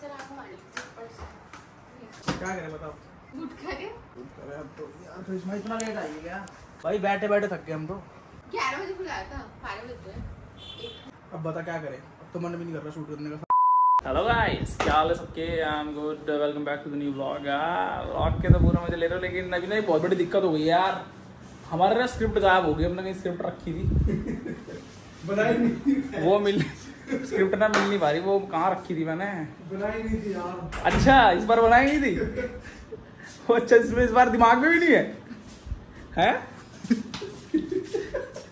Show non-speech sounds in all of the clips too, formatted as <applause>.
क्या करें बताओ। उठ करे अरे अब तो। यार करिश्मा इतना लेट आई क्या? भाई बैठे बैठे थक गए हम तो। ग्यारह बजे बुलाया था बारह बजे अब बता क्या करें? अब तो मन भी नहीं कर रहा शूट करने का। हेलो गाइस क्या हाल है सबके? I am good welcome back to the new vlog vlog के तो पूरा मज़े ले रहे हो लेकिन अभी ना बहुत बड़ी दिक्कत हो गई यार। हमारे ना स्क्रिप्ट गायब हो गई हमने कहीं स्क्रिप्ट रखी थी। <laughs> बनाई नहीं। वो मिल स्क्रिप्ट ना मिल नहीं पा रही वो कहाँ रखी थी मैंने? बनाई नहीं थी यार। अच्छा इस बार बनाई नहीं थी? वो अच्छा इसमें इस बार दिमाग में भी नहीं है? हैं?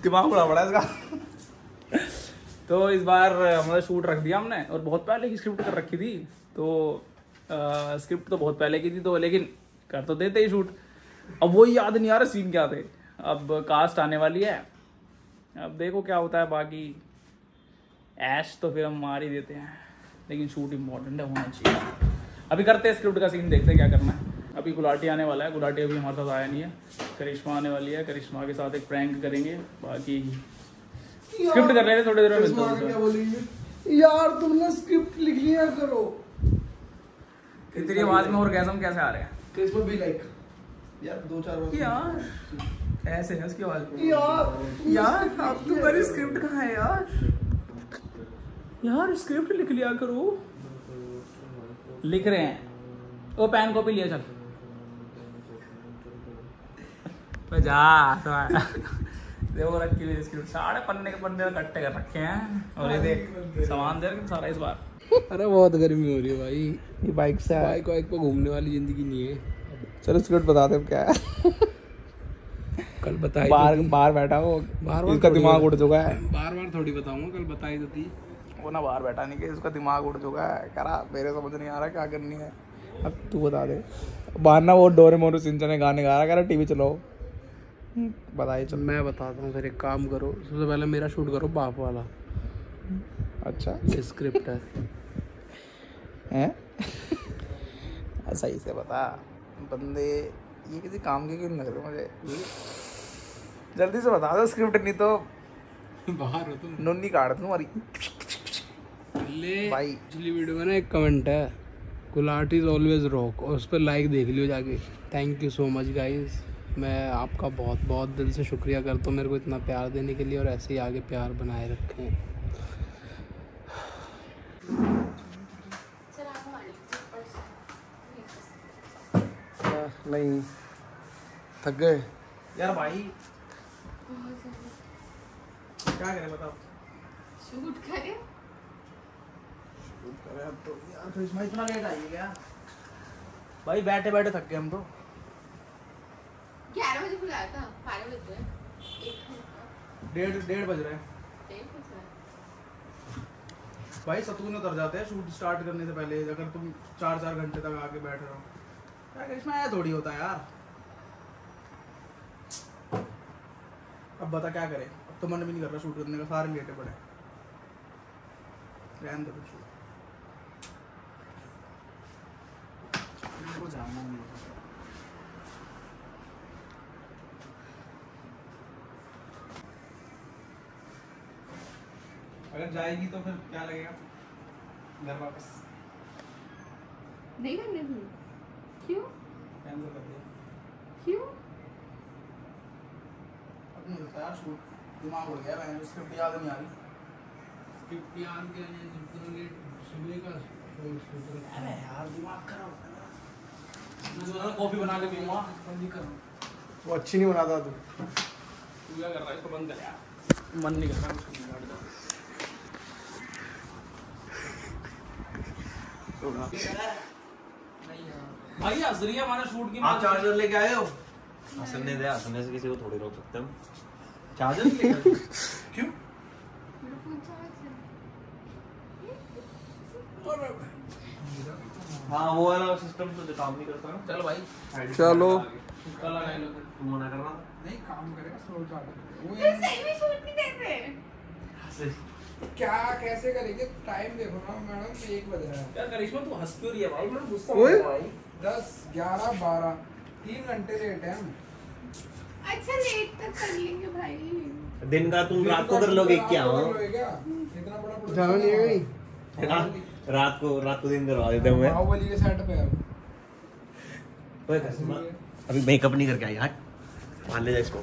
दिमाग बड़ा बड़ा इसका। तो इस बार मतलब शूट रख दिया हमने और बहुत पहले की स्क्रिप्ट कर रखी थी। तो आ, स्क्रिप्ट तो बहुत पहले की थी तो लेकिन कर तो देते ही शूट। अब वो याद नहीं आ रहा सीन क्या थे? अब कास्ट आने वाली है। अब देखो क्या होता है बाकी। ऐश तो फिर हम मार ही देते हैं। लेकिन शूट इम्पोर्टेंट है होना चाहिए। अभी करते हैं स्क्रिप्ट का सीन देखते हैं क्या करना है। अभी गुलाटी आने वाला है। गुलाटी अभी हमारे साथ आया नहीं है। करिश्मा आने वाली है। करिश्मा के साथ एक प्रैंक करेंगे। बाकी स्क्रिप्ट कर रहे थोड़ी देर में हैं यार तुमने स्क्रिप्ट लिख लिया करो। तेरी आवाज़ में और कैसे कैसे आ रहे हैं? करिश्मा भी लाइक यार दो चार बार यार ऐसे है उसकी आवाज़। यार यार अब तुम्हारी स्क्रिप्ट कहाँ है यार? यार स्क्रिप्ट लिख लिया करो। लिख रहे हैं। वो पेन कॉपी लिया चल। जा तो देखो रखी हुई स्क्रिप्ट साढ़े पन्ने के पन्ने इकट्ठे कर रखे हैं। और ये देख सामान दे रखे सारा इस बार। अरे बहुत गर्मी हो रही है भाई। ये बाइक से बाइक वाइक पे घूमने वाली ज़िंदगी नहीं है। चलो स्क्रिप्ट बता दे क्या है? कल बताई बाहर तो बाहर बैठा हो। बार बार इसका दिमाग उड़ चुका है। बार बार थोड़ी बताऊँगा कल बताई तो थी। वो ना बाहर बैठा नहीं कि इसका दिमाग उड़ चुका है। कह रहा मेरे समझ नहीं आ रहा क्या करनी है। अब तू बता दे। बाहर ना वो डोरे मोरू सिंचन गाने गा रहा कह रहा टी वी चलाओ बताइए चल। मैं बताता हूँ फिर एक काम करो सबसे पहले मेरा शूट करो बाप वाला। अच्छा। स्क्रिप्ट है। हैं? <laughs> सही से बता। बंदे ये किसी काम के क्यों नहीं लग रहे मुझे? जल्दी से बता दो स्क्रिप्ट नहीं तो बाहर हो तुम। नुन्नी काट दूँ तुम्हारी ले भाई। पिछली वीडियो में ना एक कमेंट है गुलाट इज़ ऑलवेज रॉक और उस पर लाइक देख लियो जाके। Thank you so much guys मैं आपका बहुत बहुत दिल से शुक्रिया करता हूँ मेरे को इतना प्यार देने के लिए और ऐसे ही आगे प्यार बनाए रखें। नहीं थक गए। यार भाई। क्या करें बताओ? शूट करे। अरे तो यार इतना लेट आई क्या भाई बैठे बैठे थक गए हम तो। ग्यारह बजे बुलाया था बारह बजे। डेढ़ डेढ़ बज रहे हैं। भाई सतून उतर जाते हैं शूट स्टार्ट करने से पहले। अगर तुम चार चार घंटे तक आके बैठ रहे हो। करिश्मा ऐसा थोड़ी होता है यार। अब बता क्या करें? अब तो मन भी नहीं कर रहा शूट करने का सारे लेटे पड़े। रहने दो शूट जाना नहीं है। अगर जाएगी तो फिर क्या लगेगा? घर वापस। नहीं करने दूँ। क्यों? कैंसिल कर दिया। क्यों? अब नहीं होता यार शूट। दिमाग उड़ गया मैंने स्क्रिप्ट याद नहीं आ रही। सुबह का अरे यार दिमाग खराब है कॉफ़ी बना के पीऊँगा। वो अच्छी नहीं बनाता तू। तू क्या कर रहा है? इसको बंद कर यार। मन नहीं कर रहा उसको भाई है हमारे शूट की आप चार्जर लेके आए हो? हंसने दे हंसने से किसी को थोड़ी रोक सकते हम। चार्जर <laughs> क्यों मेरा फ़ोन चार्ज है हाँ वो वाला सिस्टम तो काम नहीं करता ना। चलो भाई। चलो। कल आ गए तू मना कर रहा? नहीं काम करेगा स्लो चार्जर तो सही में शूट नहीं कर रहे। क्या कैसे करेंगे? टाइम देखो ना मैडम एक बज रहा है। यार करिश्मा तू हंस क्यों रही है भाई? मैं गुस्सा। हो गया भाई। दस ग्यारह बारह तीन घंटे लेट है हम। अच्छा लेट तक कर लेंगे भाई। दिन का तुम रात को कर लोगे क्या? हाँ? इतना बड़ा जाना नहीं है? हाँ? रात को रात को दिन करवा देते हूँ मैं बाहुबली के सेट पे कस्मा, अभी मेकअप नहीं करके आई हट मान ले जा इसको।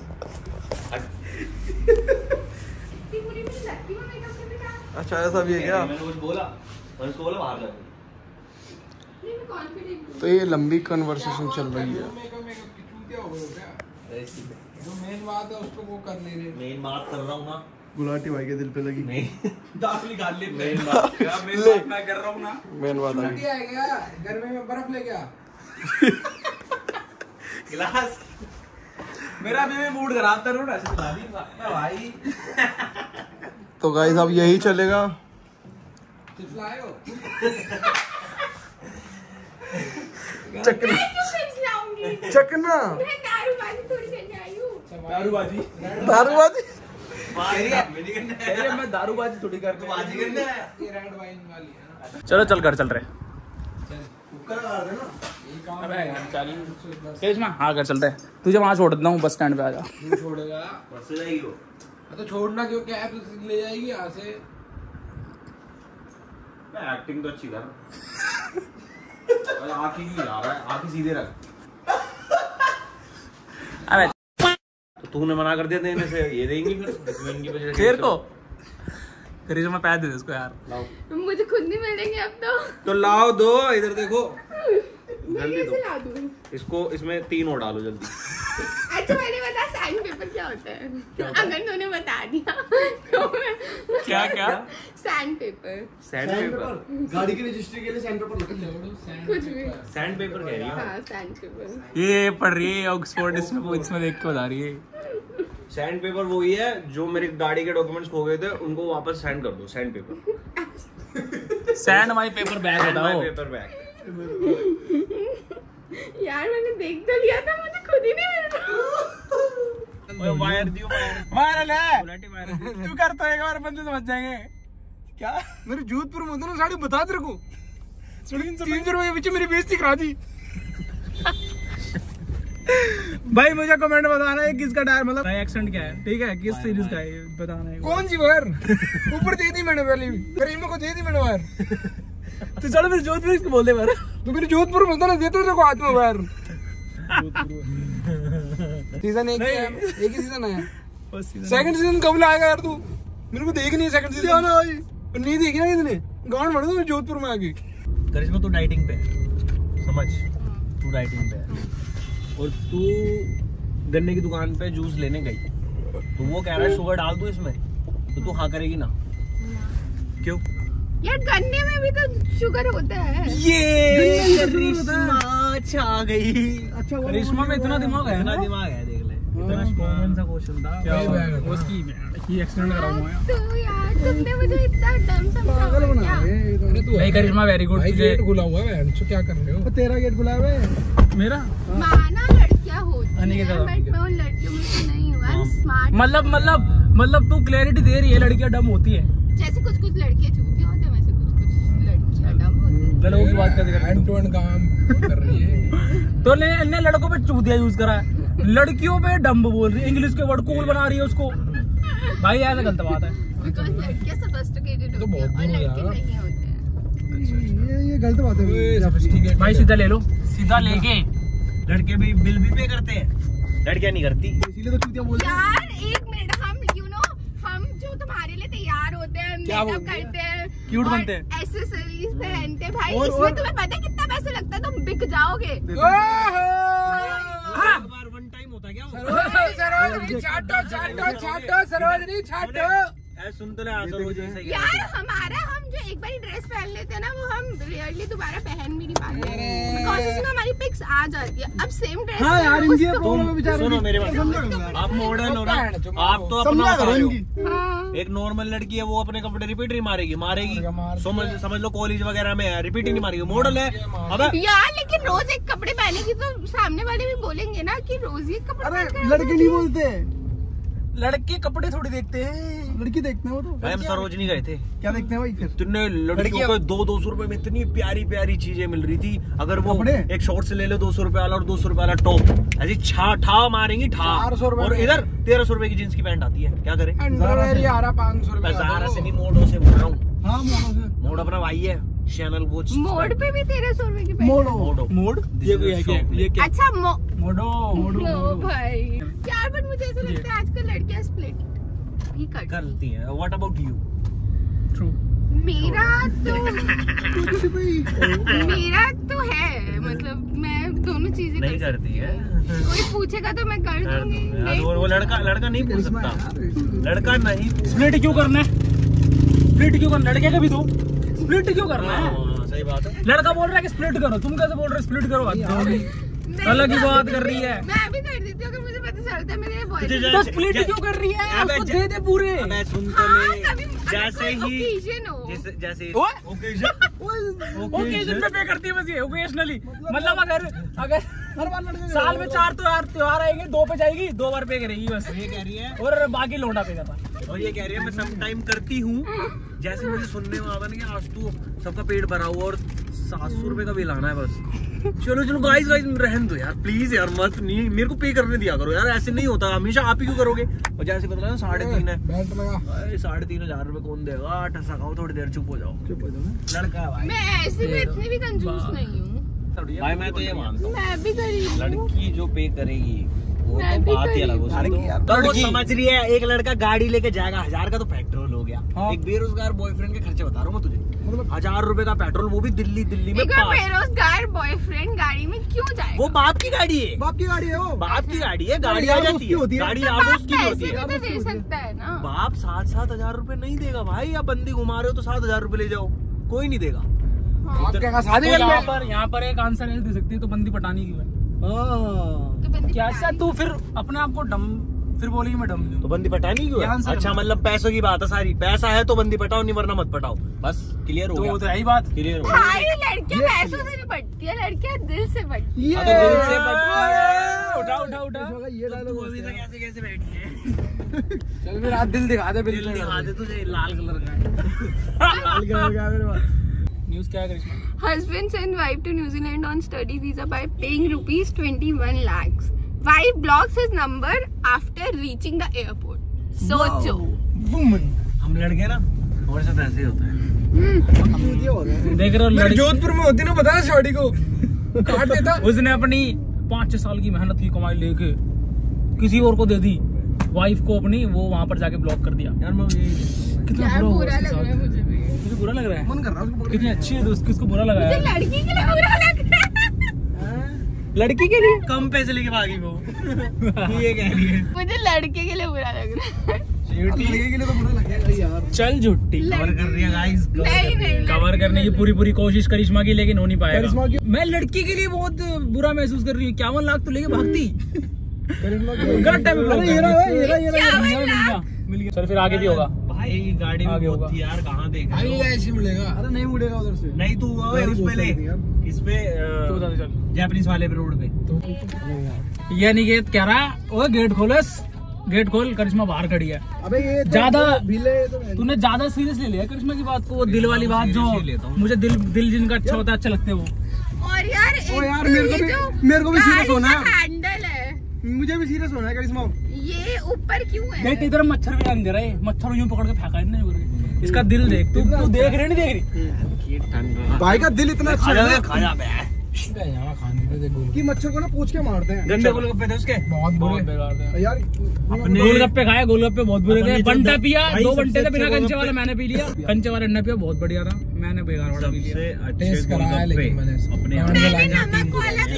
हट इतनी मुझे लगती है मेकअप के बिना अच्छा ऐसा भी है क्या? मैंने कुछ बोला मैंने उसको बोला बाहर जा नहीं मैं कॉन्फिडेंट तो ये लंबी कन्वर्सेशन चल रही है। मेकअप मेकअप की चूतिया हो। गए क्या जो मेन बात है उसको वो कर ले रहे मेन बात कर रहा हूँ ना। गुलाटी भाई के दिल पे लगी। <laughs> निकाल ली। मेन <laughs> बात मेन बात मैं कर रहा हूँ ना। मेन बात आ चूतिया गर्मी में बर्फ़ ले गया <laughs> गिलास। मेरा भी मूड खराब था रोड ऐसे दिला दी मैं भाई। तो गाइस अब यही चलेगा। हो? चकना। चकना। मैं दारूबाजी थोड़ी करने दारूबाजी? मैं दारूबाजी थोड़ी करके बाजी करने आया रेड वाइन वाली है चलो चल कर चल रहे। हाँ। कर चलते हैं तुझे वहाँ छोड़ देता हूँ बस स्टैंड पे आ जा। छोड़ेगा। परसों जाएगी वो। तो छोड़ना क्यों? क्या है तो ले जाएगी यहाँ से। मैं एक्टिंग तो अच्छी कर अरे आँखें क्यों जा रहा है? आँखें सीधे रख। तो तूने मना कर दिया देने से ये देंगी फिर तो इनकी वजह से शेर को करीब मैं पैर दे दे इसको यार। लाओ। मुझे खुद नहीं मिलेंगे अब तो। तो लाओ दो इधर देखो। जल्दी दो? इसको इसमें तीन और डालो जल्दी। <laughs> अच्छा मैंने बता सैंड पेपर क्या होता है? अगर तूने बता दिया। <laughs> तो मैं क्या क्या? सैंड पेपर सैंड पेपर गाड़ी की रजिस्ट्री के लिए सेंटर पर लगा कुछ भी। सैंड पेपर कह रही है? हाँ सैंड पेपर ये पढ़ रही है ऑक्सफोर्ड इसमें इसमें देख के बता रही है। सैंड पेपर वही है जो मेरी गाड़ी के डॉक्यूमेंट्स खो गए थे उनको वापस सेंड कर दो send paper send my paper bag बताओ। पेपर <laughs> बैग यार मैंने देख तो लिया था मुझे खुद ही नहीं मिल रहा। वायर दियो। वायर वायरल है। तू कर तो एक बार बंदे समझ जाएँगे। क्या? मेरे जोधपुर में साड़ी बता तेरे को। तीन सौ रुपए के पीछे मेरी बेइज्जती करा दी। भाई मुझे कमेंट बताना है किसका टायर मतलब एक्सेंट क्या है? ठीक है किस सीरीज़ का है बताना है। कौन सी वायर? ऊपर दे दी मैंने पहले भी करीमा को दे दी मैंने वायर। तो चलो फिर जोधपुर इसको बोल दे बार तो मेरे जोधपुर में होता ना देते तेरे को हाथ में वायर सीज़न एक ही है, एक ही सीज़न है। सेकंड सीज़न कब लाएगा यार तू? मेरे को देख नहीं सेकंड सीज़न नहीं देखी ना किसने गांड बढ़ दो जोधपुर में आके। करिश्मा तू डाइटिंग पे समझ? तू डाइटिंग पे और तू गन्ने की दुकान पे जूस लेने गई। तो वो कह रहा है शुगर डाल दू इसमें? तो तू हाँ करेगी ना। क्यों? यार गन्ने में भी तो शुगर होता है। ये करिश्मा छा गई। अच्छा करिश्मा में इतना दिमाग है इतना ना दिमाग है देख ले। इतना कॉमन सा क्वेश्चन था। क्या हुआ? उसकी ये एक्सीडेंट कराऊँगा तो यार तुमने मुझे इतना डम समझा क्या? नहीं करिश्मा वेरी गुड तुझे गेट खुला हुआ है बहन, क्या कर रहे हो? तेरा गेट खुला है? मेरा? माना लड़कियाँ होती हैं बट मैं उन लड़कियों में से नहीं हूँ। आई एम स्मार्ट मतलब मतलब मतलब तू क्लैरिटी दे रही है लड़कियाँ डम होती है। जैसे कुछ कुछ लड़कियाँ चूतियाँ होती हैं वैसे कुछ कुछ लड़कियाँ की बात कर। एंड टू एंड काम कर रही है। तो ने ने लड़कों पे चूतिया यूज़ करा है। लड़कियों पे डम्ब बोल रही है। इंग्लिश के वर्ड कूल बना रही है उसको। भाई ऐसा गलत बात है। तो हैं बहुत होते हैं। ये ये गलत बात है। भाई सीधा ले लो। सीधा लेके। लड़के भी बिल भी पे करते हैं। लड़कियाँ नहीं करती। इसीलिए तो चूतिया बोल यार एक मिनट हम यू नो हम जो तुम्हारे लिए तैयार होते हैं मेकअप करते हैं और बनते हैं। एक्सेसरीज पहनते भाई इसमें तुम्हें पता है कितना पैसे लगता है? तुम बिक जाओगे। यार हमारा हम जो एक बार ड्रेस पहन लेते हैं ना वो हम रियरली दोबारा पहन भी नहीं पाते। बिकॉज़ उसमें हमारी पिक्स आ जाती है। अब सेम ड्रेस हाँ यार इनकी सुनो मेरे बात। आप मॉडर्न हो। ना आप तो अपना हाँ। एक नॉर्मल लड़की है वो अपने कपड़े रिपीट नहीं मारेगी मारेगी। समझ समझ लो कॉलेज वगैरह में है रिपीट ही नहीं मारेगी। मॉडल है। अब यार लेकिन रोज एक कपड़े पहनेगी तो सामने वाले भी बोलेंगे ना कि रोज ही कपड़े लड़के नहीं बोलते। लड़के कपड़े थोड़ी देखते हैं। लड़की देखते हैं वो तो। भाई हम सरोजनी गए थे। क्या देखते हैं भाई फिर? तुमने लड़कियों को दो दो सौ रुपए में इतनी प्यारी प्यारी चीज़ें मिल रही थी। अगर वो? एक शॉर्ट से ले लो दो सौ रुपए वाला और दो सौ रुपए वाला टॉप ऐसी छा ठा मारेंगी ठा। 400 रुपए और इधर तेरह सौ रुपए की जींस की पैंट आती है। क्या करें? अंडरवेयर आ रहा पाँच सौ रुपए से नहीं मोड़ो से बोल रहा हूँ। हाँ से। मोड़ अपना भाई है चैनल वॉच मोड पे भी तेरह सौ रुपए की पैंट मोडो। मोड। ये कोई है ये क्या? अच्छा मो मोडो। भाई। यार बट मुझे ऐसा लगता है आजकल लड़कियाँ स्प्लिट ही कर करती है। व्हाट अबाउट यू ट्रू मेरा तो <laughs> मेरा तो है मतलब मैं दोनों चीज़ें नहीं कर करती है। कोई पूछेगा तो मैं कर दूँगी। वो लड़का लड़का नहीं पूछ सकता। लड़का नहीं स्प्लिट क्यों करना है? स्प्लिट क्यों करना लड़के का भी दो। स्प्लिट क्यों करना है? हाँ, सही बात है। लड़का बोल रहा है कि स्प्लिट करो। तुम कैसे बोल रहे हो स्प्लिट करो? अलग ही बात कर रही है। मैं भी कर देती हूँ है मेरे बॉयफ्रेंड तो जैसे- स्प्लिट क्यों कर रही है? उसको दे दे पूरे। अबे सुन तो हाँ ले अगर जैसे ही जैसे जैसे ओकेजन ओकेजन पे पे करती है बस ये ओकेजनली मतलब अगर अगर साल में चार त्योहार त्योहार आएँगे दो पे जाएगी दो बार पे करेगी बस। ये कह रही है। और बाकी लौटा पे करना और ये कह रही है मैं सम टाइम करती हूँ। जैसे मुझे सुनने में आवा ना कि आज तू सबका पेट भरा हुआ और सात सौ रुपए का बिल आना है बस। चलो चलो गाइस गाइस रहन दो यार प्लीज़ यार मत नहीं मेरे को पे करने दिया करो यार ऐसे नहीं होता हमेशा आप ही क्यों करोगे? और जैसे बता रहे साढ़े तीन है। साढ़े तीन हज़ार रुपए कौन देगा? ठसा खाओ थोड़ी देर चुप हो जाओ। चुप हो जाओ। लड़का भाई। मैं ऐसे में इतनी भी कंजूस नहीं हूँ। भाई मैं तो ये मानता हूँ। मैं भी गरीब लड़की जो पे करेगी मैं तो भी बात ही अलग हो है। तो वो समझ रही है एक लड़का गाड़ी लेके जाएगा हज़ार का तो पेट्रोल हो गया। हाँ। एक बेरोजगार बॉयफ्रेंड के खर्चे बता रहा हूँ मैं तुझे। मतलब हज़ार रुपए का पेट्रोल वो भी दिल्ली दिल्ली में बेरोजगार बॉयफ्रेंड गाड़ी में क्यों जाएगा? वो बाप की गाड़ी है। बाप की गाड़ी है वो। बाप की गाड़ी है गाड़ी आ जाती है। गाड़ी तो की भी होती है। तो दे सकता है ना। बाप सात सात हज़ार रूपए नहीं देगा भाई। आप बंदी घुमा रहे हो तो सात हज़ार रूपए ले जाओ। कोई नहीं देगा। कर यहाँ पर यहाँ पर एक आंसर नहीं दे सकती तो बंदी पटानी क्यों है? तो बंदी क्या अच्छा तू फिर अपने आप को डम फिर बोलेगी मैं डम तो हूँ बंदी पटानी क्यों है? अच्छा मतलब पैसों की बात है सारी। पैसा है तो बंदी पटाओ नहीं वरना मत पटाओ। बस क्लियर हो तो वो तो गया यही बात। क्लियर हो गया। सारी लड़कियाँ पैसों से नहीं बढ़ती है लड़कियाँ दिल से बढ़ती ये हाँ, तो दिल से उठा उठा उठा। ये डायलॉग तू तक ऐसे कैसे बैठी है? चल फिर आज दिल दिखा दे दिल बिल्कुल दिखा दे तुझे लाल कलर का। <laughs> न्यूज़ क्या है Karishma Husband sent wife to New Zealand on study visa by paying 21 lakhs. Wife blocks his number after reaching the airport. सोचो वुमन हम लड़के ना? हमारे साथ ऐसे ही होता है। देख रहे हो लड़की जोधपुर में होती ना बता शादी को? काट देता। उसने अपनी पाँच छह साल की मेहनत की कमाई लेके किसी और को दे दी। वाइफ को अपनी वो वहाँ पर जाके ब्लॉक कर दिया। यार मैं कितना बुरा लग रहा है मुझे भी। मुझे बुरा लग रहा है। मन कर रहा है कितनी अच्छी है दोस्त किसको बुरा लगा मुझे है लड़की के लिए बुरा लग रहा है। लड़की के लिए? कम पैसे लेके भागी वो। <laughs> ये कह रही है? मुझे लड़के के लिए बुरा लग रहा है। के लिए तो बुरा लगेगा यार। चल झुट्टी। कवर कर रही है गाइस नहीं नहीं कवर करने की पूरी पूरी कोशिश करिश्मा की लेकिन हो नहीं पाएगा। मैं लड़की के लिए बहुत बुरा महसूस कर रही हूँ। इक्यावन लाख तो लेके भागती। गलत टाइम ये ये रहा रहा। मिल गया चल फिर आगे भी होगा। भाई गाड़ी में आगे बहुत यार कहाँ देख रहे भाई ऐसे मिलेगा। अरे नहीं मुड़ेगा उधर से। नहीं तू उस पे ले इस पे तू बता दे चल। जापानीज वाले पे रोड पे। ये निकेत कह रहा ओ गेट खोलस गेट खोल करिश्मा बाहर खड़ी है। अबे ये तो ज्यादा- तो तूने ज़्यादा सीरियस ले लिया करिश्मा की बात को वो दिल वाली बात जो लेता मुझे दिल दिल जिनका अच्छा होता है अच्छा लगते हैं वो। और यार ओ यार, तो मेरे को भी- मेरे को भी गाड़ी होना है। है। मुझे भी सीरियस होना है करिश्मा। ये ऊपर क्यों है? देख इधर मच्छर भी अंदर है। मच्छर यूँ पकड़ के फेंका है नहीं करके। इसका दिल देख तू तू देख रहे नहीं देख रही? भाई का दिल इतना अच्छा है। जा ना खा जा बे कि मच्छर को ना पूछ के मारते हैं। गंदे गोलगप्पे थे उसके। बहुत बुरे बेकार था। यार अपने- गोलगप्पे खाए गोलगप्पे बहुत बुरे थे। बंटा पिया दो बंटे थे बिना कंचे वाला मैंने पी लिया। कंचे वाला अन्ना पिया बहुत बढ़िया था मैंने बेकार वाला पी लिया। टेस्ट कराया लेकिन मैंने अपने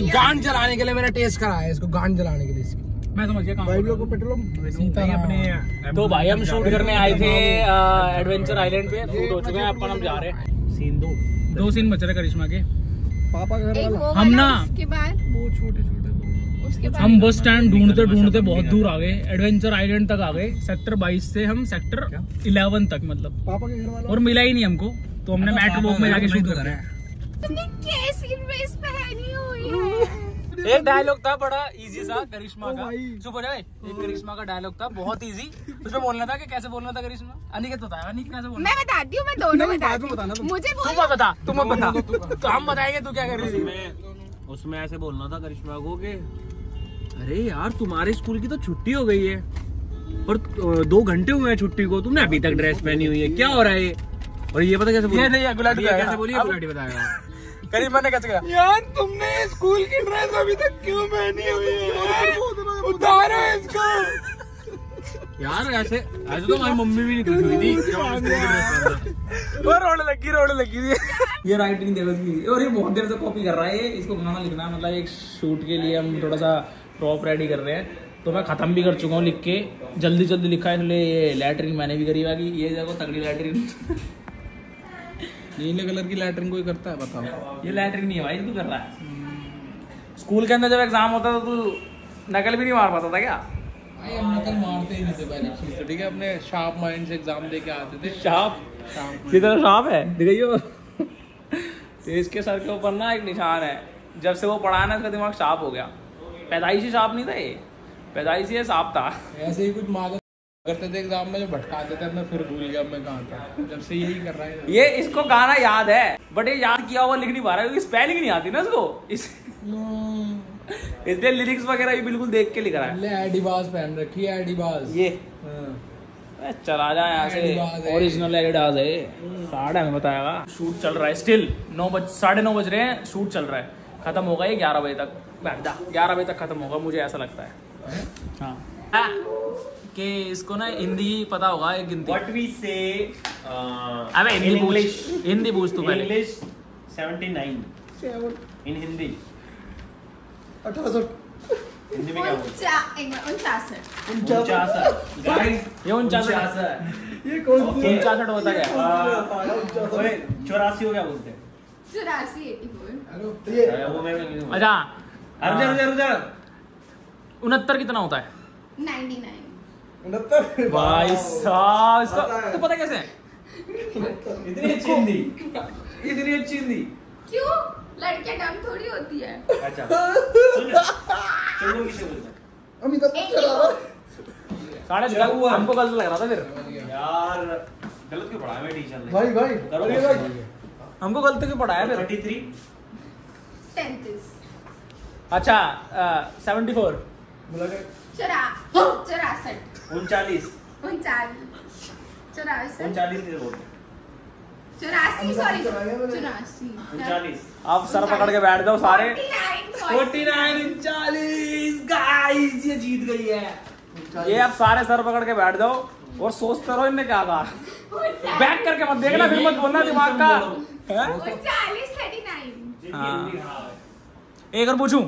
गांड जलाने के लिए मैंने टेस्ट कराया इसको गांड जलाने के लिए इसकी। मैं समझ गया भाई लोग को पेट्रोल नहीं, अपने तो भाई हम शूट करने आए थे एडवेंचर आइलैंड पे शूट हो चुका है अपन हम जा रहे हैं। सीन दो। दो सीन बच रहे करिश्मा के। पापा का घर वाला। हम ना- उसके बहुत छोटे छोटे हम बस स्टैंड ढूंढते ढूंढते बहुत दूर आ गए। एडवेंचर आइलैंड तक आ गए। सेक्टर 22 से हम सेक्टर 11 तक मतलब। पापा के घर वाला? और मिला ही नहीं हमको। तो हमने मेट्रो वॉक में जाके शूट कर रहे हैं तुमने कैसी ड्रेस पहनी हुई है एक डायलॉग था बड़ा इजी सा करिश्मा का। चुप हो जाए एक करिश्मा का डायलॉग था बहुत इजी उसमें बोलना था कि कैसे बोलना था करिश्मा? अनिकेत बताया अनिक कैसे बोलना मैं बताती हूँ मैं दोनों नहीं, बाद में बताती बताना हूँ तुम। मुझे तू बता तू मत बता। तो हम बताएँगे तू क्या कर रही थी? उसमें उसमें ऐसे बोलना था करिश्मा को कि अरे यार तुम्हारे स्कूल की तो छुट्टी हो गई है। और दो घंटे हुए हैं छुट्टी को तुमने अभी तक ड्रेस पहनी हुई है क्या हो रहा है ये? और ये पता कैसे ये गुलाटी कैसे बोलिए गुलाटी बताएगा करीब मैंने कैसे किया यार तुमने स्कूल की ड्रेस अभी तक क्यों पहनी हुई है? उतारो इसको। यार ऐसे ऐसे तो हमारी मम्मी भी निकली हुई थी। की थे। वो रोने लगी रोने लगी थी। ये राइटिंग देखो इसकी और ये बहुत देर से कॉपी कर रहा है। इसको गाना लिखना है मतलब एक शूट के लिए हम थोड़ा सा प्रॉप रेडी कर रहे हैं। तो मैं ख़त्म भी कर चुका हूँ लिख के। जल्दी जल्दी लिखा है इसलिए ये लैटरिन मैंने भी करी बाकी ये देखो तगड़ी लैटरिन नीले कलर की लैटरिन कोई करता है बताओ। ये लैटरिन नहीं है भाई तू कर रहा है। स्कूल के अंदर जब एग्ज़ाम होता था तो नकल भी नहीं मार पाता था क्या? भाई हम नकल मारते ही नहीं थे पहले ठीक है? अपने शार्प माइंड से एग्ज़ाम दे के आते थे। शार्प कितना शाप है? दिखाइए तो इसके सर के ऊपर ना एक निशान है। जब से वो पढ़ा ना उसका दिमाग शार्प हो गया। पैदाइशी शार्प नहीं था ये? पैदाइशी है साफ़ था। ऐसे ही कुछ मादक करते थे एग्ज़ाम में जो भटकाते थे मैं फिर भूल गया मैं कहाँ था। जब से यही कर रहा है। ये इसको गाना याद है बट ये याद किया हुआ लिख नहीं पा रहा है क्योंकि स्पेलिंग नहीं आती ना इसको। इस इसलिए लिरिक्स वगैरह भी बिल्कुल देख के लिख रहा है। ले एडिबास पहन रखी है एडिबास ये। हाँ। चला जा यहाँ से। ओरिजिनल एडिडास है। साढ़े हमें बताएगा शूट चल रहा है स्टिल नौ बज साढ़े नौ बज रहे हैं शूट चल रहा है। खत्म होगा ये ग्यारह बजे तक। बैठ जा ग्यारह बजे तक खत्म होगा मुझे ऐसा लगता है। हाँ। आ, कि इसको ना हिंदी पता होगा एक गिनती। व्हाट वी से अबे हिंदी पूछ। हिंदी पूछ तू पहले। इंग्लिश 79 इन हिंदी 1800 हिंदी में क्या बोलते ये ये कौन सी उनचास होता क्या 84 हो? क्या बोलते हैं। 84 84 वो मैं अच्छा। हाँ। कितना होता है? 99 भाई साहब इसका तो पता कैसे इतनी अच्छी हिंदी। इतनी अच्छी हिंदी। क्यों? लड़के डम थोड़ी होती है। अच्छा। <laughs> चलो किसे बोलते अमिताभ साढ़े चार हुआ? हमको गलत लग रहा था फिर। यार गलत क्यों पढ़ाया मैं टीचर ने? भाई भाई। करो भाई। हमको गलत क्यों पढ़ाया फिर? 33 37 अच्छा 74 बोला चौरा चौरासठ उनचालीस. उनचालीस. चौरासठ उनचालीस किसे बोलते चौरासी सॉरी चौरासी. उनचालीस. आप सर पकड़ के बैठ जाओ सारे. फोर्टी नाइन उनचालीस. गाइस ये जीत गई है. ये आप सारे सर पकड़ के बैठ जाओ और सोचते रहो इनने क्या कहा बैक करके मत देखना फिर मत बोलना दिमाग का। हैं? हाँ। एक और पूछूँ?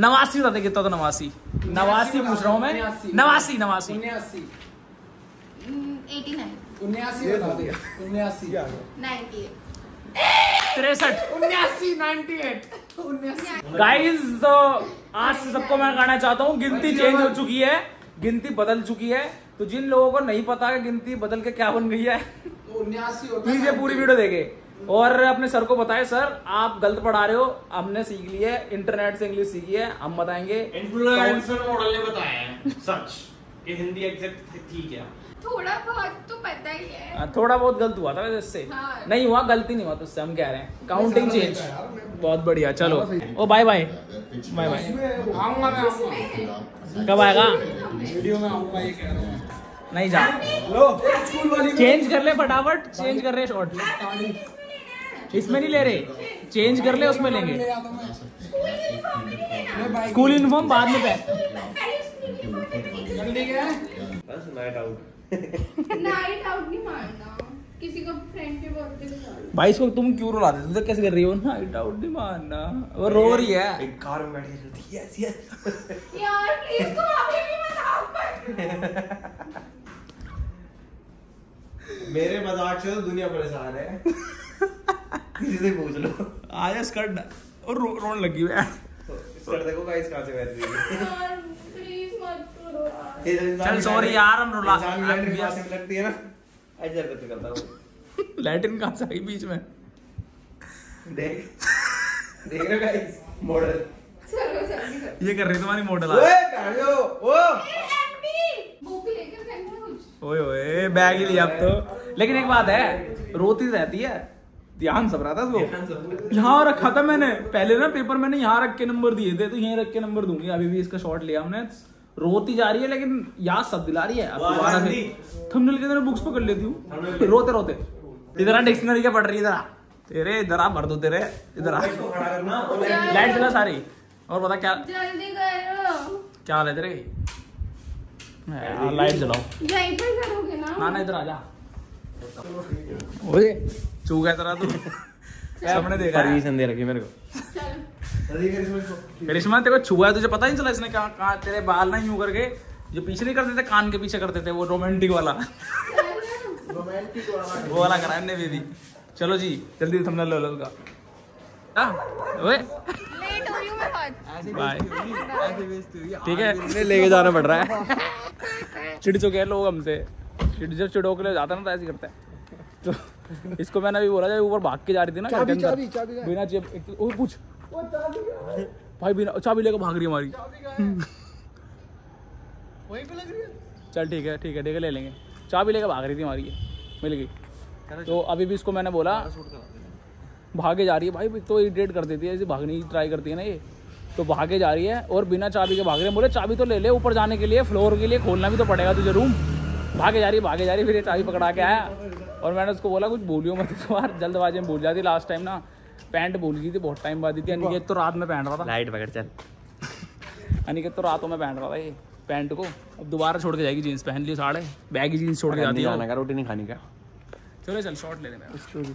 नवासी बता दे कितना तो नवासी। नवासी पूछ रहा हूँ मैं। नवासी नवासी। उन्यासी। Eighty nine. उन्यासी बता दे। उन्यासी। नाइन्टी तिरसठ। उन्यासी नाइन्टी एट। उन्यासी। तो आज से सबको मैं कहना चाहता हूँ गिनती चेंज हो चुकी है गिनती बदल चुकी है। तो जिन लोगों को नहीं पता कि गिनती बदल के क्या बन गई है तो प्लीज़ ये पूरी वीडियो देखे। और अपने सर को बताए सर आप गलत पढ़ा रहे हो हमने सीख ली है इंटरनेट से इंग्लिश सीखी है हम बताएँगे। इन्फ्लुएंसर मॉडल ने बताया है सच कि हिंदी एग्जैक्ट थी क्या? थोड़ा बहुत तो पता ही है। हाँ, थोड़ा बहुत गलत हुआ था वैसे इससे। हाँ। नहीं हुआ गलती नहीं हुआ तो उससे हम कह रहे हैं। काउंटिंग चेंज बहुत बढ़िया चलो। Oh bye bye bye bye आऊँगा मैं कब आएगा? वीडियो में आऊँगा ये कह रहा हूँ। नहीं जा। लो चेंज कर ले फटाफट चेंज कर रहे शॉर्ट इसमें नहीं ले रहे। चेंज कर ले उसमें लेंगे। स्कूल यूनिफॉर्म बाद में पहन। जल्दी बस नाइट आउट नाइट आउट नहीं मारना। किसी को फ्रेंड के बर्थडे भाई इसको तुम क्यों रुला देते तो कैसे कर रही हो? नाइट आउट नहीं मारना। वो रो रही है। एक कार में बैठी रहती यस यस यार प्लीज़ तुम अभी भी मज़ाक कर मेरे मज़ाक से तो दुनिया परेशान है। <laughs> किसी से पूछ लो। आया स्कर्ट और रो, रोने लगी है। सर देखो गाइस कहाँ से रही है। इंसान चल, लैट्रिन- यार, हम रुला- लगती है ना। ऐसे हरकतें करता हूँ। लैटिन कहाँ से आई बीच में? देख। देख रहे गाइस मॉडल ये कर रही तुम्हारी मॉडल ओए ओ! ओए ओए बैग ही लिया अब तो। लेकिन एक बात है रोती रहती है। ध्यान सब रहा था उसको यहाँ रखा था मैंने पहले ना पेपर मैंने यहाँ रख के नंबर दिए थे तो यहीं रख के नंबर दूँगी। अभी भी इसका शॉट लिया हमने। रोती जा रही है लेकिन याद सब दिला रही है। अब दोबारा से थंबनेल के अंदर बुक्स पे कर लेती हूँ। रोते रोते। इधर आ डिक्शनरी क्या पढ़ रही है इधर आ। तेरे इधर आ भर दो तेरे। इधर आ। लाइट चला सारी। और बता क्या जल्दी करो। क्या हाल है तेरे? हाँ, लाइट जलाओ यहीं पर करोगे ना? ना ना इधर आ जा। ओए। चू गया तेरा तू। सामने देखा। है। परमिशन दे रखी मेरे को। करिश्मा तेरे को छुआ है तुझे पता ही नहीं चला इसने कहा कहा तेरे बाल ना यूँ करके जो पीछे नहीं करते थे कान के पीछे करते थे वो रोमांटिक वाला। वो वाला करा ने बेबी चलो जी जल्दी थंबनेल ले लो उसका। हाँ, ओए। लेट हो रही मैं बहुत बाय ठीक है। लेके जाना पड़ रहा है। <laughs> चिड़ चुके हैं लोग हमसे। जब चिड़ो के लिए जाता है ना तो ऐसे ही करता है। तो इसको मैंने अभी बोला जब ऊपर भाग के जा रही थी ना घर के अंदर बिना जेब एक तो- ओ पूछ। भाई बिना चाबी लेकर भाग रही है हमारी। चल ठीक है ठीक है ठीक है ले लेंगे। चाबी लेकर भाग रही थी हमारी मिल गई। तो अभी भी इसको मैंने बोला भागे जा रही है। भाई तो इरिटेट कर देती है ऐसे भागने की ट्राई करती है ना ये। तो भागे जा रही है और बिना चाबी के भाग रही है। बोले चाबी तो ले ले ऊपर जाने के लिए फ्लोर के लिए खोलना भी तो पड़ेगा तुझे रूम भागे जा रही भागे जा रही फिर ये चाबी पकड़ा के आया। और मैंने उसको बोला कुछ भूलियो मत <laughs> तो बार जल्दबाजी में भूल जाती। लास्ट टाइम ना पैंट भूल गई थी बहुत टाइम बाद थी। अनिकेत तो रात में पहन रहा था। लाइट पकड़ चल। अनिकेत तो रातों में पहन रहा था ये पैंट को। अब दोबारा छोड़ के जाएगी जीन्स पहन ली साढ़े बैग जीन्स छोड़ के जाती है। रोटी नहीं खाने का चलो चल शॉर्ट ले लेना